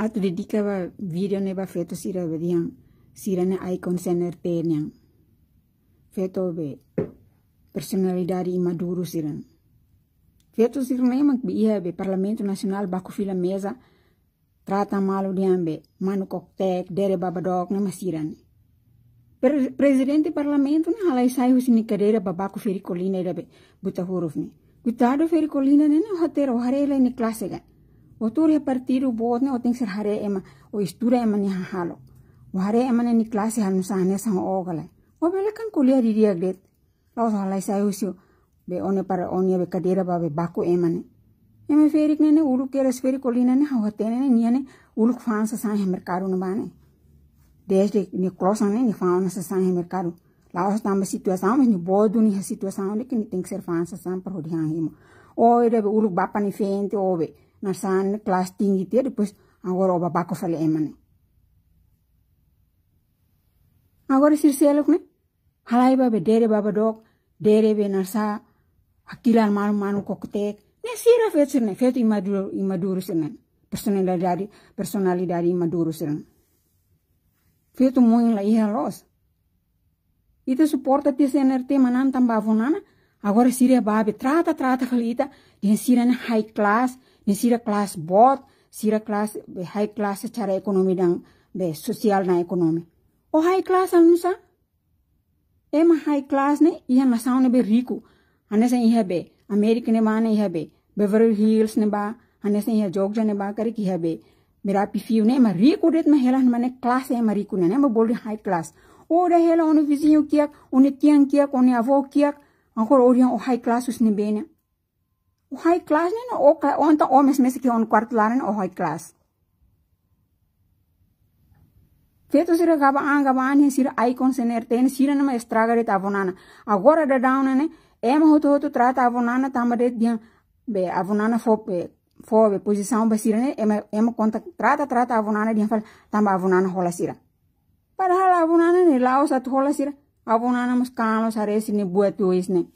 Atu dedika ba video ne ba feto sira be diang sira ne icon center nyang. Feto be personalidade imaduro siran. Feto sira ne mak bi ia be Parlamento Nasional baku fila mesa trata malu diambe manu koktek dere babadok ne masiran. Pre presidente parlamento ne halai sai husini cadeira babaku feri colina ira be buta huruf ne. Feri colina ne ne hotero harela ni klase ga. Otur ya partido bot ne oteng ser hare ema o istura ema ni halo. O hare ema ni klase hanu sahne sang ogala. O bele kan kuliah di dia gret. Laos halai sai husio be one para onia be cadeira ba be baku ema ne. Ema ferik ne ne uluk kera sferi colina ne hawatene ne niane uluk fansa sang mercado no bane. Desde ni crossang ne ni fansa sang mercado. Laos tamba situação mas ni bodo ni situação ne que ni que ser fansa sang para hodi himo. O ere be uluk bapa ni fente o be na san kelas tinggi dia depois agora o babako fale emane. Agora sir selok ne halai ba be dere baba dok dere be narsa hakilan malu malu koktek ne sira fet sirne fet imaduro imaduro sirne personalidade personalidade imaduro sirne. Fetu moin la iha los. Ita suporta tia CNRT manan tamba avonana agora siria babe trata trata falita dia sira high class sira kelas bot sira kelas be high class secara ekonomi dan be sosial na ekonomi. O high class anusa ema high class ne iha nasaw ne be rico anesa iha be america ne mane iha be beverly hills ne ba anesa iha jogja ne ba kare ki iha be mera pifiu ne ma rico det ma helan mane class ema rico ne ma boldi high class. O de hela ono vizinho kiak one tiang kiak one avô kiak Angkor oriang o high class us ne bene o high class ne o ka on ta o mes mes ki on kwart lanen o high class. Feto sira gaba an gaba an sira icon sener ten sira nama estraga de avonana agora da down ne ema hoto hoto trata avonana tamade dia be avonana fo be fo be posição be sira ne ema ema conta trata trata avonana dia fal tamba avonana hola sira. Padahal avonana ne lao satu hola sira avonana mas kalos haresi ne buat tuis ne